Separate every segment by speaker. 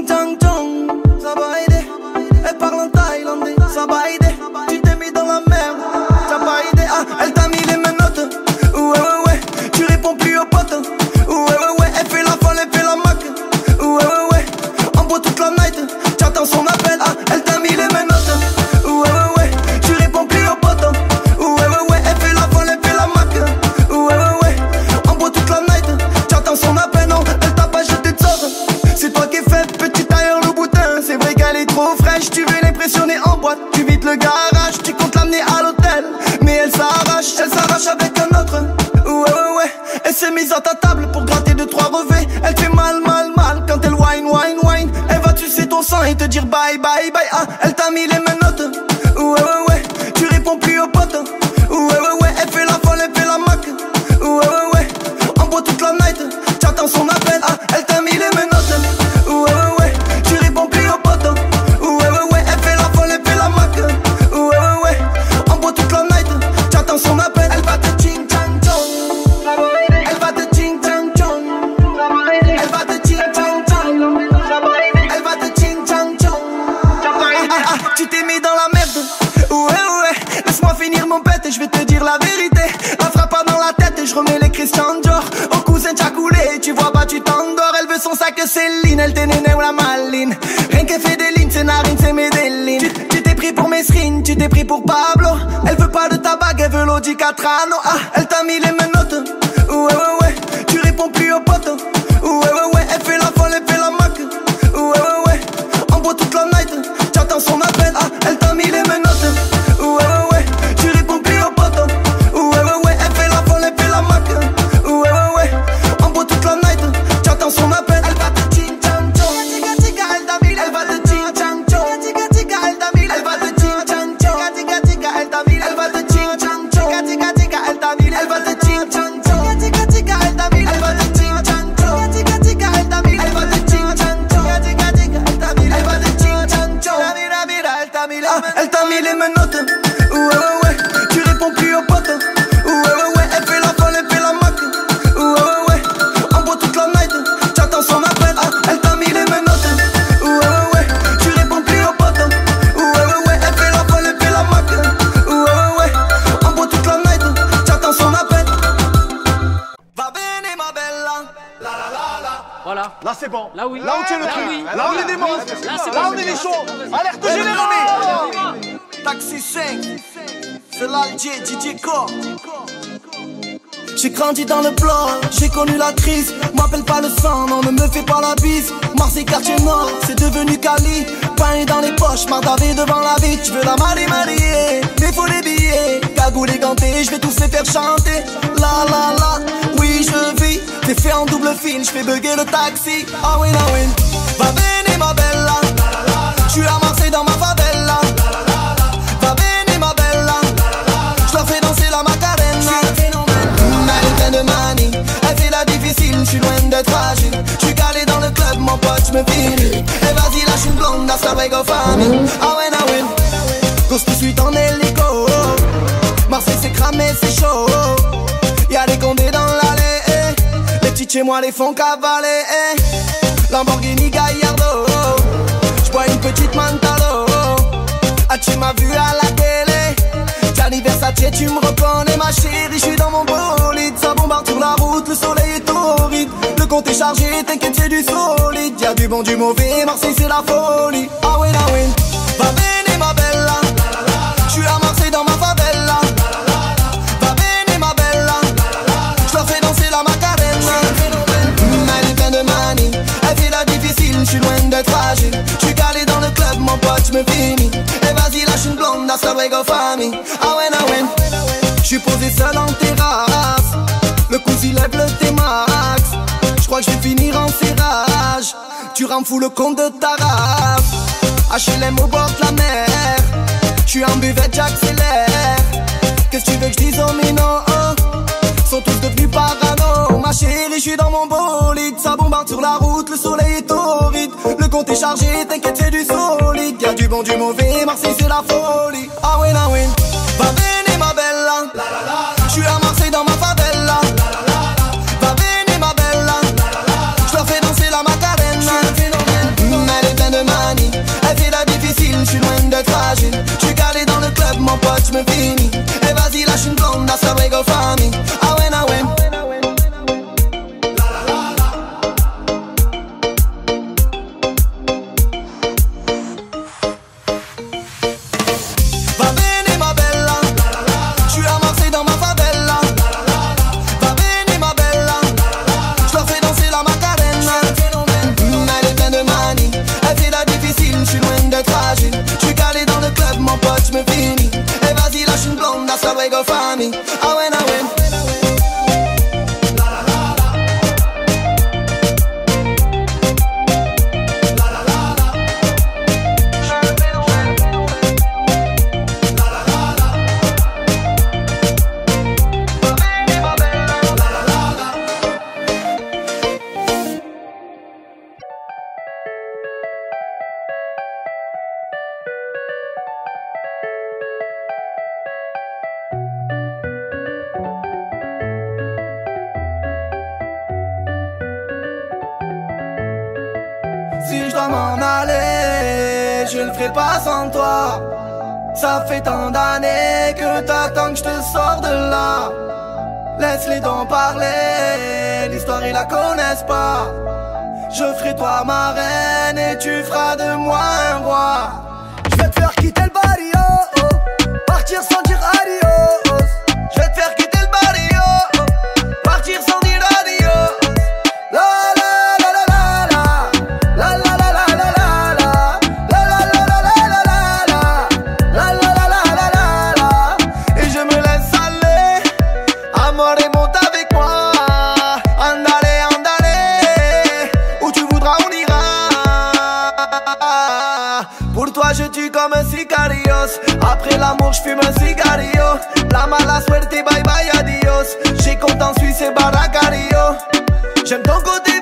Speaker 1: Ting tang tong, ça va aider. Elle eh, parle en thaïlandais, eh. ça va aider. da dran J'ai grandi dans le bloc, j'ai connu la crise. M'appelle pas le sang, non, ne me fais pas la bise. Marseille, quartier nord, c'est devenu Cali. Pain dans les poches, m'ardavé devant la vie. Tu veux la marie marier, mais faut les billets. Cagoule et ganté, je vais tous les faire chanter. La la la, oui, je vis. T'es fait en double fil, je fais bugger le taxi. Ah oui, ah win, va venir ma bella. Tu as ma c'est tragique. Calé dans le club, mon pote, j'me finis. Et vas-y, lâche une blonde, that's sa I go. Ah ouais, ah ouais. Course tout de suite en hélico. Marseille, c'est cramé, c'est chaud. Y'a des condés dans l'allée. Les petites chez moi les font cavaler. Lamborghini Gallardo. J'bois une petite Mantalo. Ah, tu m'as vu à la télé. Gianni tu me reconnais, ma chérie, j'suis dans mon beau. est chargé, t'inquiète, c'est du solide. Y'a du bon, du mauvais, Marseille, c'est la folie. Ah win, ah win. Va bene, ma bella. J'suis à Marseille dans ma favela. Va bene, ma bella. J'leur fais danser la macarena. Mmh, elle est pleine de manie. Elle fait la difficile, j'suis loin d'être fragile. J'suis calé dans le club, mon pote, j'me finis. Et vas-y, lâche une blonde, hasta luego, famille. Ah win, ah win. J'suis posé seul en terrasse. Le cousin lève le que je vais finir en serrage. Tu rends fou le compte de ta rave. HLM au bord de la mer. Je suis en buvette, j'accélère. Qu'est-ce que tu veux que je dise Oh, mais. Hein? Sont tous devenus parano. Ma chérie, je suis dans mon bolide. Ça bombarde sur la route, le soleil est torride. Le compte est chargé, t'inquiète, c'est du solide. Y'a du bon, du mauvais, Marseille, c'est la folie. Ah, win, ah, win. Va venir. me fini Evasi lasciando onda, sta prego fammi Ça fait tant d'années que t'attends que je te sors de là. Laisse les dents parler, l'histoire ils la connaissent pas. Je ferai toi ma reine et tu feras de moi un roi. Après l'amour je fume un cigarillo La mala suerte bye bye adios. J'ai compte en Suisse et Baracario J'aime ton côté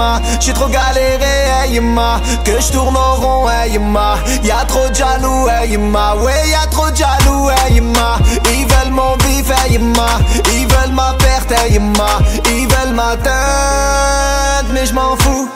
Speaker 1: ma J'ai trop galéré, hey ma Que je tourne en rond, hey ma Y'a trop de jaloux, hey ma Ouais y'a trop de jaloux, hey ma Ils veulent mon vif, hey ma Ils veulent ma perte, hey ma Ils veulent ma teinte Mais je m'en fous.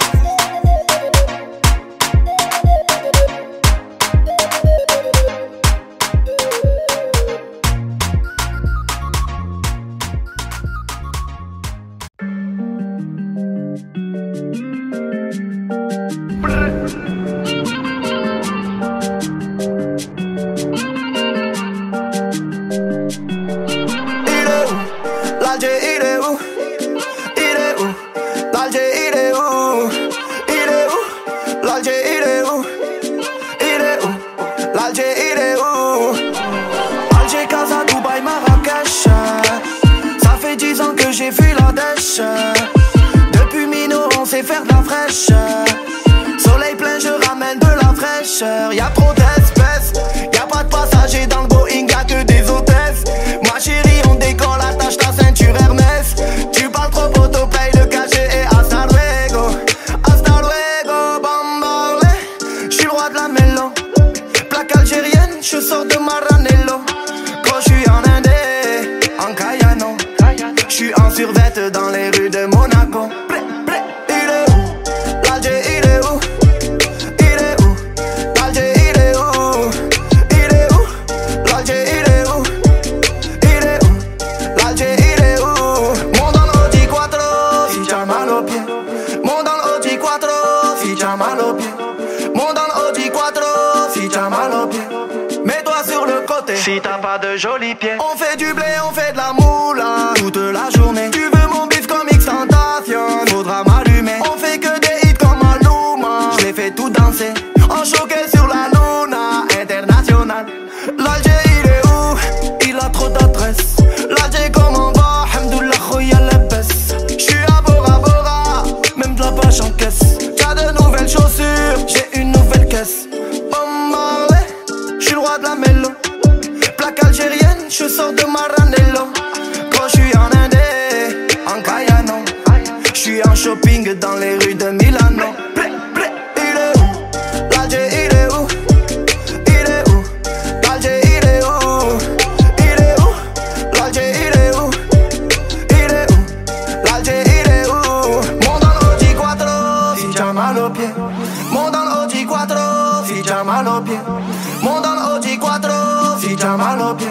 Speaker 1: Mal au pied. Mon dans l'Audi Quattro, si t'as mal au pied.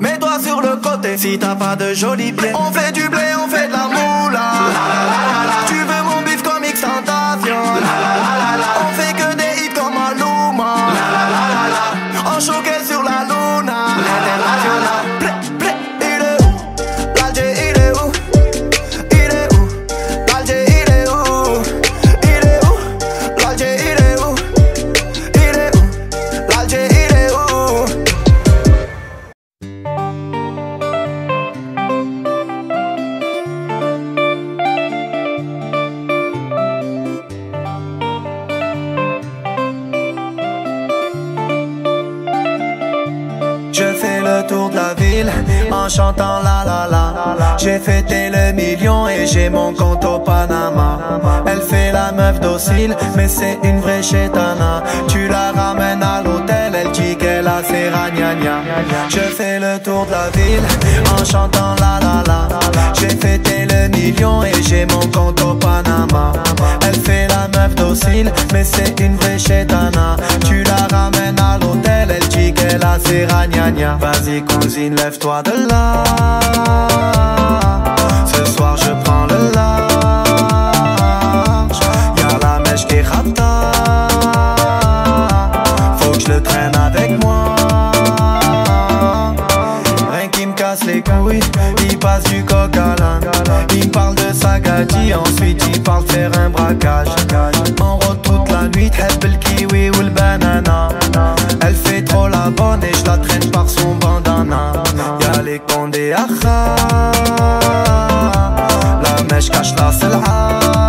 Speaker 1: Mets-toi sur le côté si t'as pas de jolis pieds. On fait du blé, on fait de la moula. J'ai fêté le million et j'ai mon compte au Panama. Elle fait la meuf docile, mais c'est une vraie chétana. Tu la ramènes à l'hôtel, elle dit qu'elle a ses ragnagnas. Je fais le tour de la ville en chantant la la la. J'ai fêté le million et j'ai mon compte au Panama. Elle fait la meuf docile, mais c'est une vraie chétana. Tu la ramènes à l'hôtel, elle dit qu'elle a ses ragnagnas. Vas-y cousine, lève-toi de là. Ce soir je prends le large. je traîne avec moi. Rien qui me casse les couilles, il passe du coq à l'âne. Il parle de sagadi, ensuite il parle faire un braquage. En route toute la nuit, t'heb le kiwi ou le banana. Elle fait trop la bonne et je la traîne par son bandana. Y'a les condés La mèche cache la selha.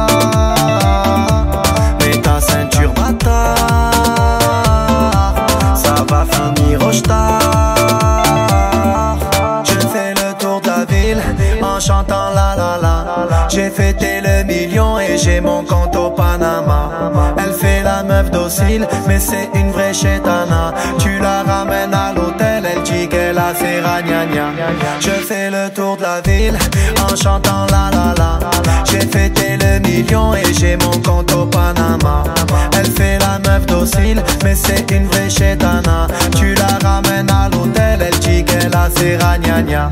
Speaker 1: Fêté le million et j'ai mon compte au Panama. Elle fait la meuf docile, mais c'est une vraie chétana. Tu la ramènes à l'hôtel, elle dit qu'elle a ses ragnagnas. Je fais le tour de la ville en chantant la la la. J'ai fêté le million et j'ai mon compte au Panama. Elle fait la meuf docile, mais c'est une vraie chétana. Tu la ramènes à l'hôtel, elle dit qu'elle a ses ragnagnas.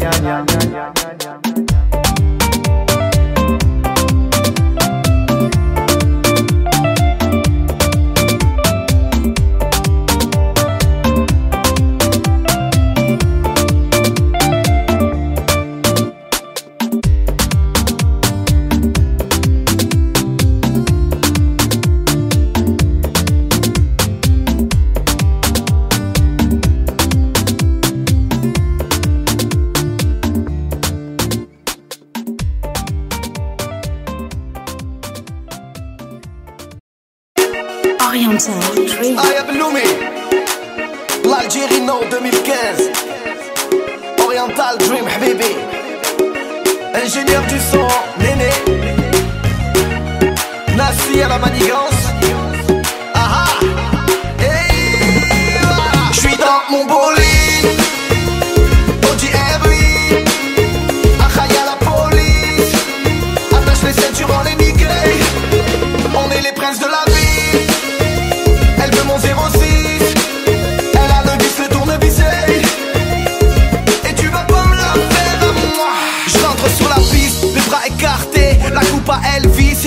Speaker 1: Nord 2015. Oriental Dream, Habibi. Ingénieur du son, Néné. Nassi à la manigance. Ah ah. Hey, voilà. J'suis dans mon bolide. Audi RB. Achaïa la police. Attache les ceintures, on les niquer. On est les princes de la.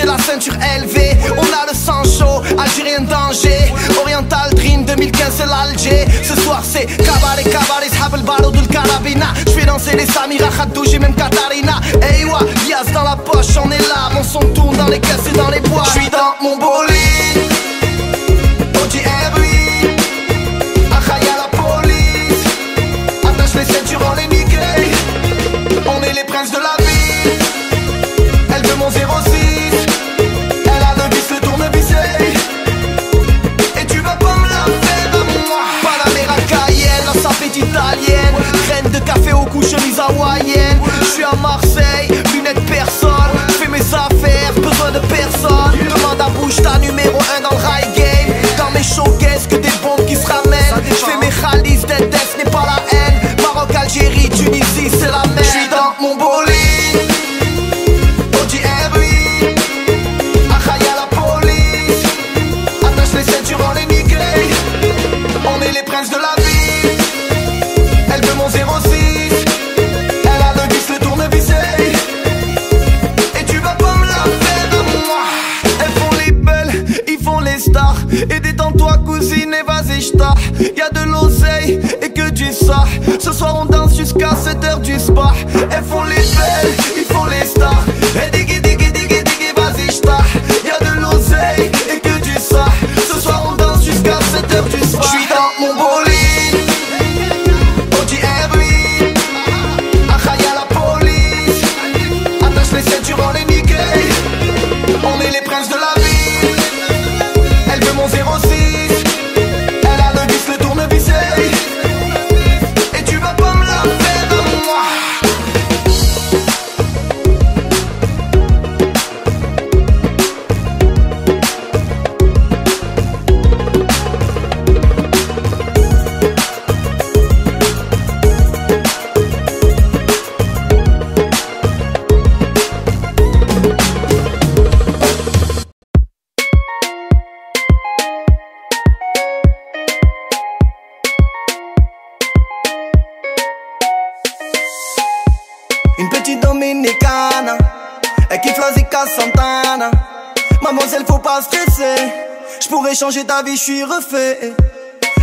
Speaker 1: La ceinture élevée On a le sang chaud, Algérien danger. Oriental Dream 2015 c'est l'Alger. Ce soir c'est cabaret, cabaret, s'hab le de carabina Je fais danser les Samira, Khadouj et même Katarina. Hey wa, Yas dans la poche, on est là Mon son tourne dans les caisses et dans les bois Je suis dans mon bolide hawaïenne Je suis à Marseille, lunettes personne Je fais mes affaires, besoin de personne Demande à bouche ta numéro 1 dans le rail Ce soir on danse jusqu'à 7h du spa Elles font les belles, ils font les stars Changer ta vie, je suis refait.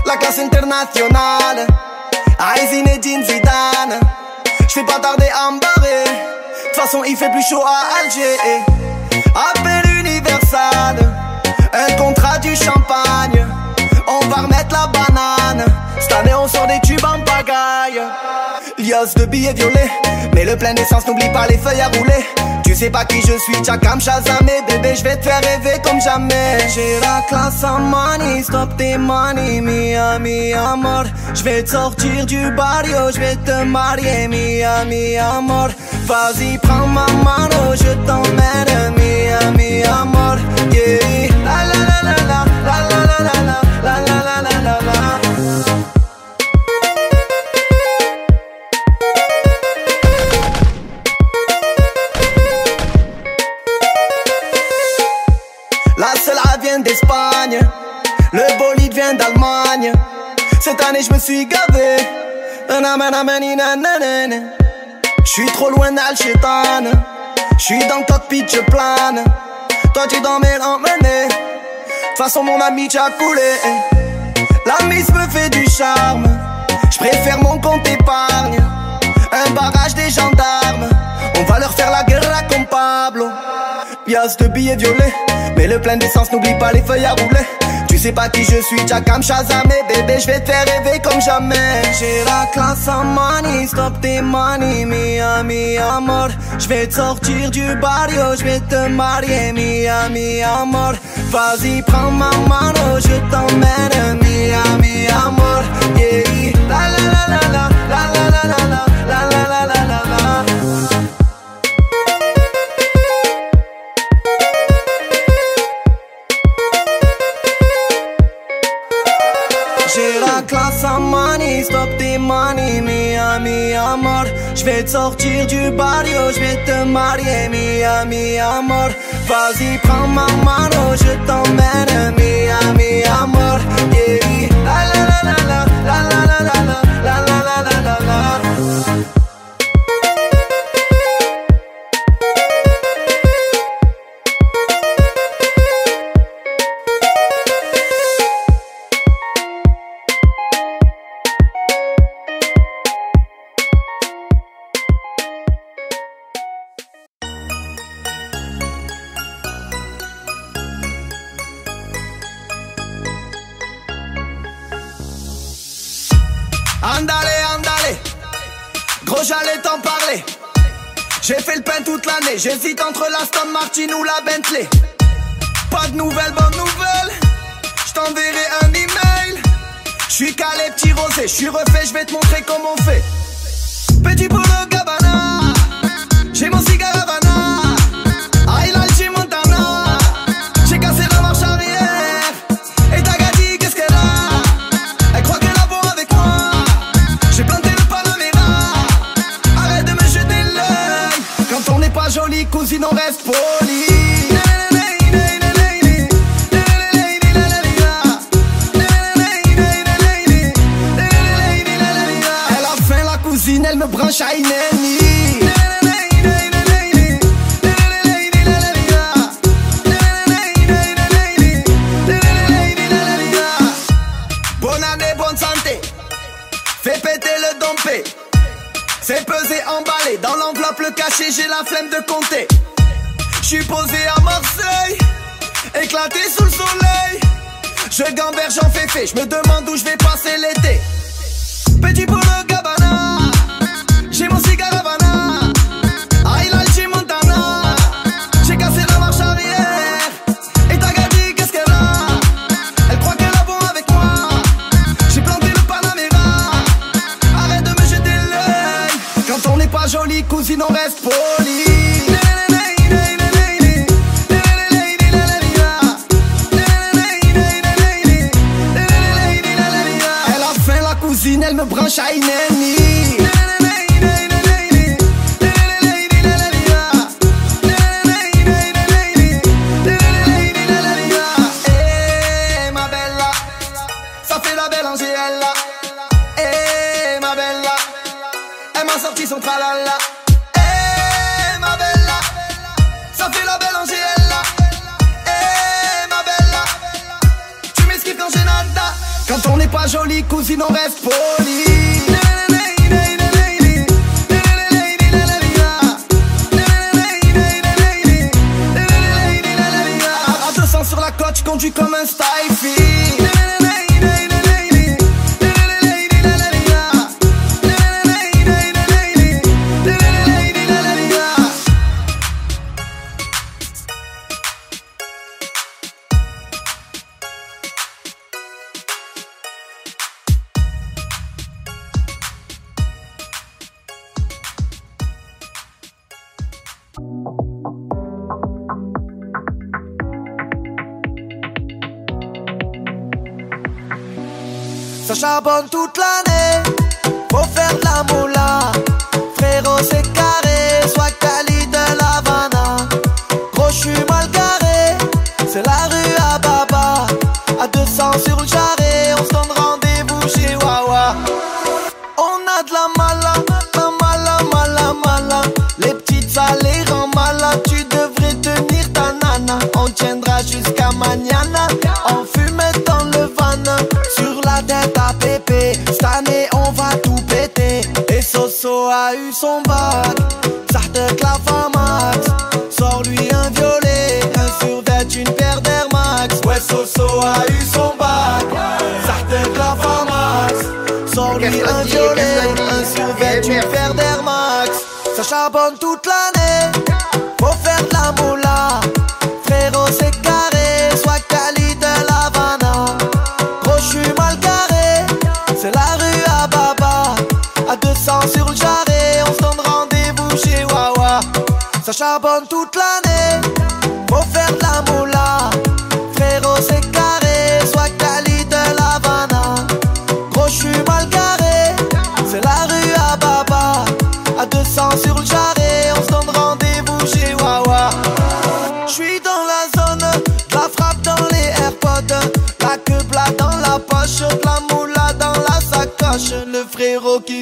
Speaker 1: La classe internationale à Zinedine Zidane. Je pas tarder à me barrer. De toute façon il fait plus chaud à Alger. Appel universal Un contrat du champagne. On va remettre la banane On sort des tubes en pagaille. Lios de billets violets. Mais le plein d'essence n'oublie pas les feuilles à rouler. Tu sais pas qui je suis, Chakam Shazam bébé je vais te faire rêver comme jamais. J'ai la classe en money, stop tes money Mia, mi amor. Je vais te sortir du barrio, je vais te marier Mia, mi amor. Vas-y prends ma mano, je t'emmène Mia, mi amor. Yeah. La la la La Cette année je me suis gavé. Je suis trop loin d'Alchétane. Je suis dans le cockpit, je plane. Toi tu dans mes l'emmener. Façon mon ami tu as coulé. La mise me fait du charme. Je préfère mon compte épargne. Un barrage des gendarmes. On va leur faire la guerre comme Pablo de billets violets. Mais le plein d'essence, n'oublie pas les feuilles à rouler. Tu sais pas qui je suis, Jackam Shazamé, bébé, je vais te faire rêver comme jamais. J'ai la classe en money, stop tes money, Miami amor. Je vais te sortir du barrio, je vais te marier, Miami amor. Vas-y, prends ma mano, je t'emmène, Miami amor. Yeah, la la la la la la la la la la la la la stop the money Miami amor Je vais te sortir du barrio Je vais te marier Miami amor Vas-y prends ma mano Je t'emmène Miami amor como fe conti está stai, fi abandonne Kesso a eu son bac, Sartek la Famax. Sors-lui un violet, un survêt, une paire d'Air Max. Ouais, Soso a eu son bac, Sartek la Famax. Sors-lui un violet, un survêt, une paire d'Air Max. Ça charbonne toute l'année.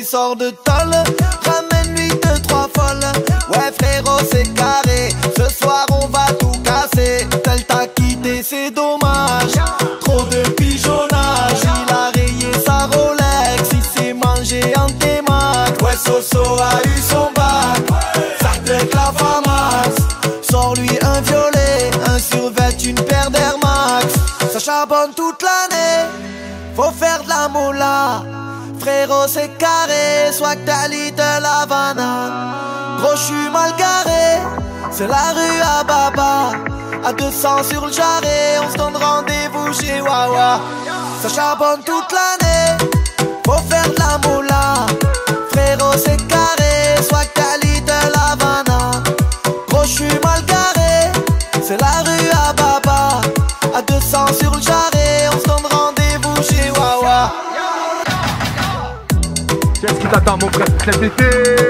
Speaker 1: sort de tolle Ramène-lui deux, trois folles. Ouais frérot c'est carré. Ce soir on va tout casser. Tel t'a quitté c'est dommage. Trop de pigeonnage. Il a rayé sa Rolex. Il s'est mangé en témac Ouais Soso a eu son bac. Ça la famas. Sors-lui un violet Un survêt, une paire d'air max. Ça charbonne toute l'année. Faut faire de la mola, frérot, c'est soit que ta little Havana. Gros, j'suis mal garé, c'est la rue à Baba. À 200 sur le jarret, on se donne rendez-vous chez Wawa. Ça charbonne toute l'année, faut faire de la moula.
Speaker 2: t'attends mon frère,
Speaker 3: c'est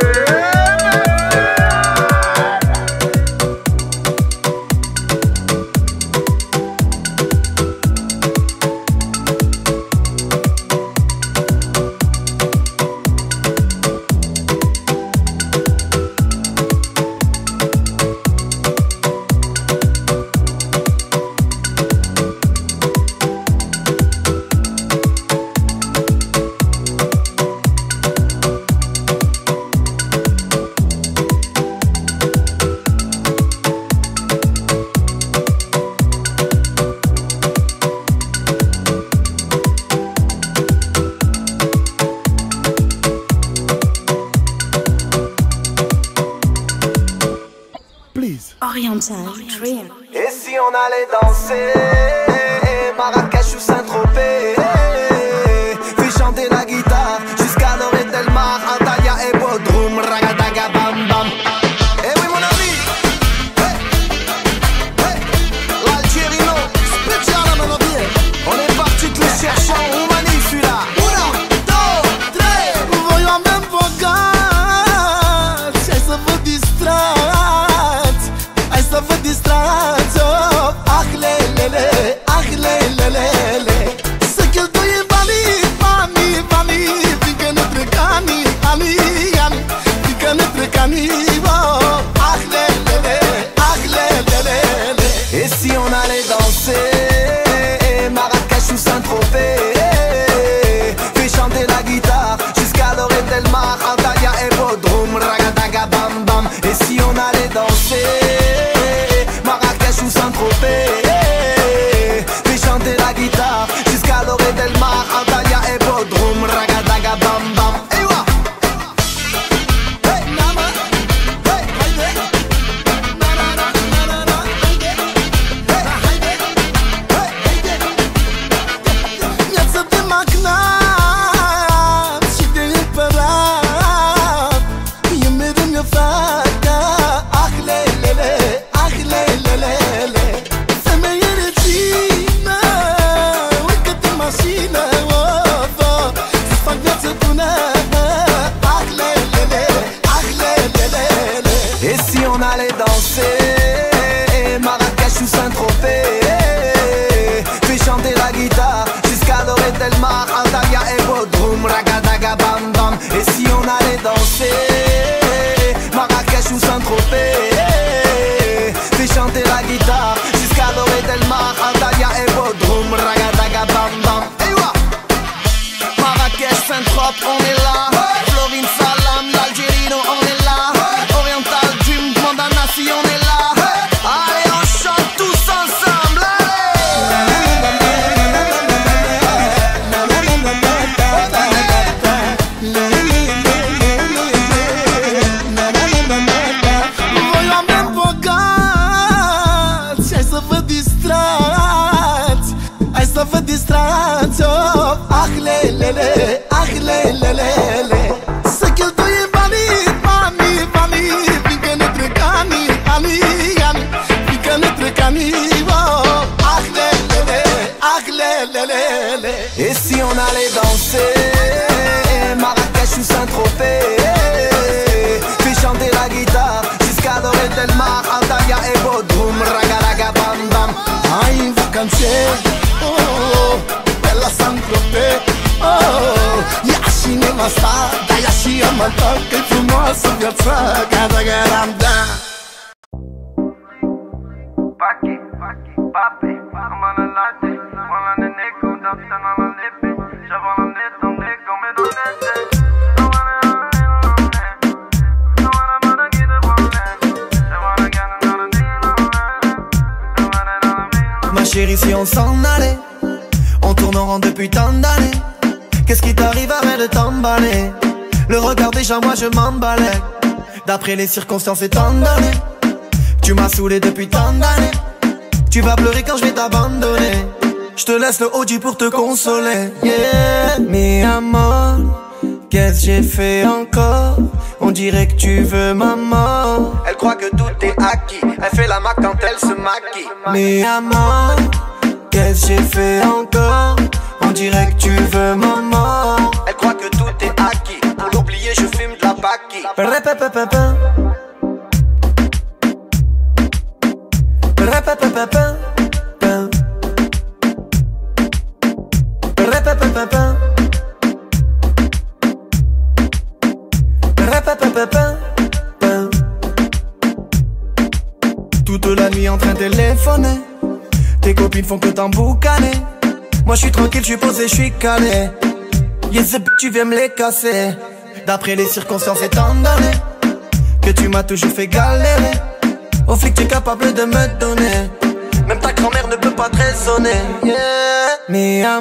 Speaker 3: francez oh, oh,
Speaker 1: Pe la Saint-Tropez.
Speaker 4: Oh, Ea și nevasta, dar ea și amanta Că-i frumoasă viața, ca de garanda
Speaker 5: Pachi, pachi, papi, amana latte, amana nenecu, dapta
Speaker 6: mama chérie, si on s'en allait, on tourne en rond depuis tant d'années. Qu'est-ce qui t'arrive, arrête de t'emballer? Le regard déjà, moi je m'emballais. D'après les circonstances étant données, tu m'as saoulé depuis tant d'années. Tu vas pleurer quand je vais t'abandonner. Je te laisse le Audi pour te consoler. Yeah, mi qu'est-ce que j'ai fait encore? On dirait que tu veux ma mort.
Speaker 4: Elle croit que tout est acquis. Elle fait la mac quand elle se maquille.
Speaker 6: Mi amor, qu'est-ce que j'ai fait encore? On dirait que tu veux ma mort.
Speaker 4: Elle croit que tout est acquis. Pour l'oublier je fume de la
Speaker 6: Toute la nuit en train de téléphoner. Tes copines font que t'emboucaner. Moi je suis tranquille, je suis posé, je suis calé. Yes, tu viens me les casser. D'après les circonstances étant donné Que tu m'as toujours fait galérer. Au flic tu es capable de me donner. Même ta grand-mère ne peut pas te raisonner. Yeah.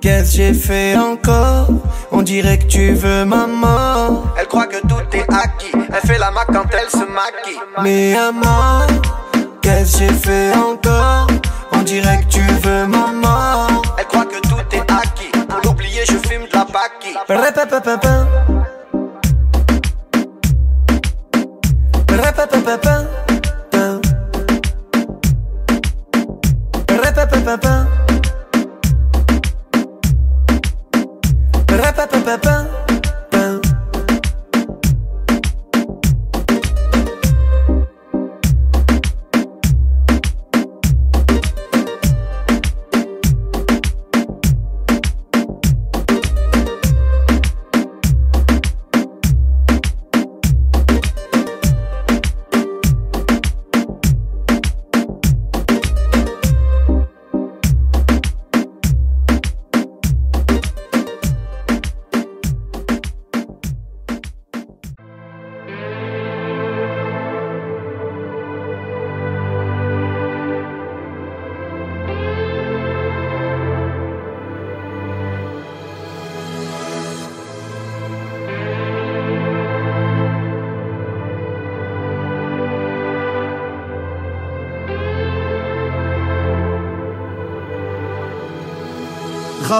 Speaker 6: Qu'est-ce que j'ai fait encore? On dirait que tu veux ma mort.
Speaker 4: Elle croit que tout est acquis. Elle fait la mac quand elle se maquille.
Speaker 6: Mi amor Qu'est-ce que j'ai fait encore? On dirait que tu veux ma mort.
Speaker 4: Elle croit que tout est acquis. Pour l'oublier je fume de la paki
Speaker 6: Répépépépin.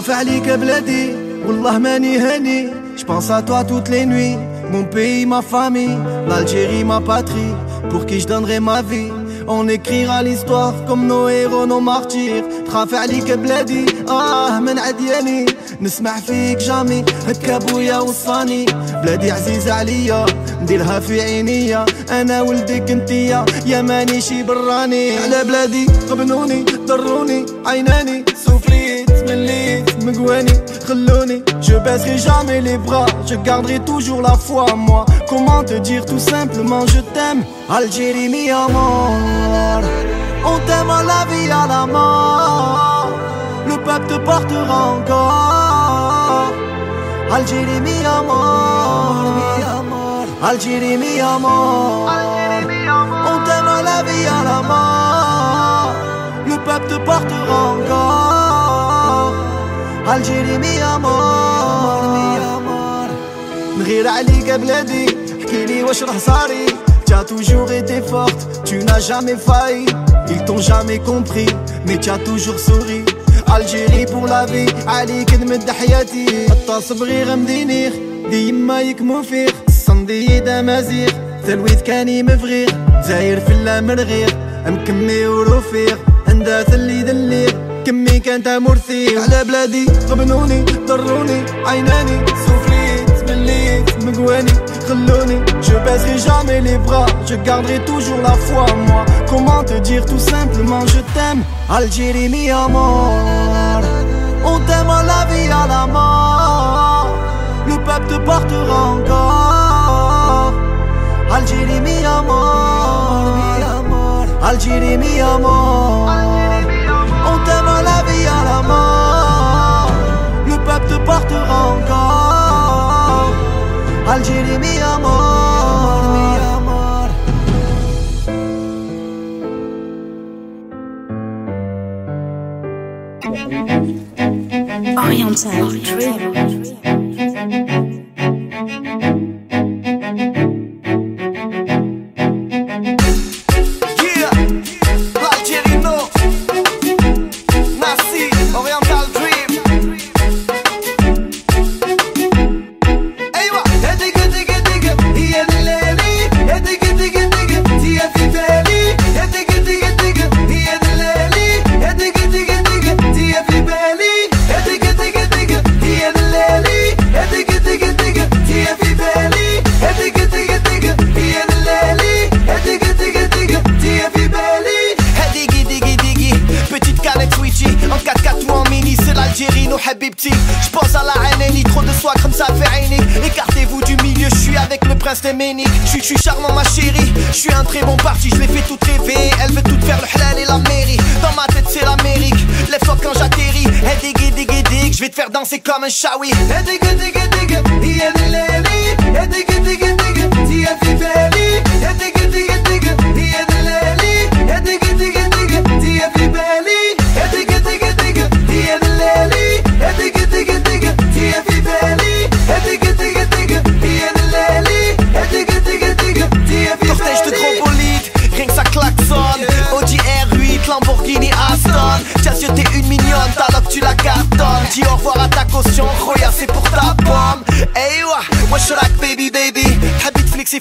Speaker 1: خاف عليك بلادي والله ماني هاني à toi toutes les nuits. Mon pays, ma famille L'Algérie, ma patrie. Pour qui je donnerai ma vie? On écrira l'histoire comme nos héros, nos martyrs. تخاف عليك بلادي آه من عدياني نسمع فيك جامي هكا بويا وصاني بلادي عزيزة عليا نديرها في عينيا أنا ولدك انتيا يا ماني شي براني على بلادي غبنوني ضروني عيناني مليت مقواني خلوني Je baisserai jamais les bras Je garderai toujours la foi en moi Comment te dire tout simplement je t'aime Algérie mi amor On t'aime à la vie à la mort Le peuple te portera encore Algérie mi amor Algérie mi amor On t'aime à la vie à la mort Le peuple te portera encore Algérie mi amor نغير عليك بلادي احكيلي واش راه صاري as toujours été forte, tu n'as jamais failli. Ils t'ont jamais compris, mais tu as toujours souri. Algérie pour la vie, عليك نمد حياتي حتى صبغي غمدينيخ ديما يكمو فيك الصندي دمازيغ ثلويث كاني مفغيغ زاير في اللامرغيغ مكمي وروفيغ عندها ثلي دليغ Je baisserai
Speaker 7: jamais les bras, je garderai toujours la foi moi. Comment te dire tout simplement je t'aime. Algérie mi amor On t'aime à la vie à la mort. Le peuple te portera encore. Algérie mi amor Algérie mi amor te portera encore. Algérie mi amor
Speaker 1: Oriental. Dream
Speaker 8: Come and shall we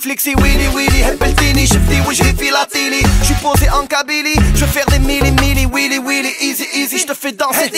Speaker 8: flexer Willy Willy Hempeltini Shifty وجهي في la télé J'suis posé en Kabylie Je vais faire des milli milli Willy Willy Easy easy J'te fais danser.